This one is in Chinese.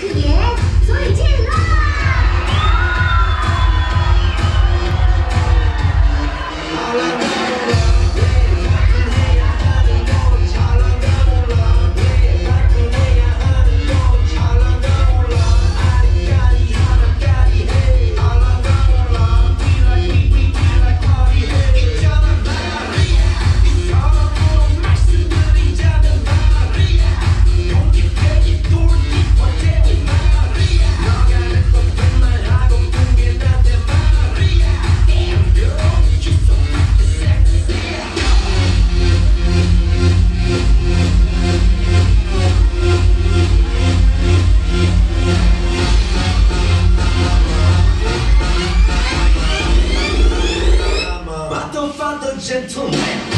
Clear. 真聪明。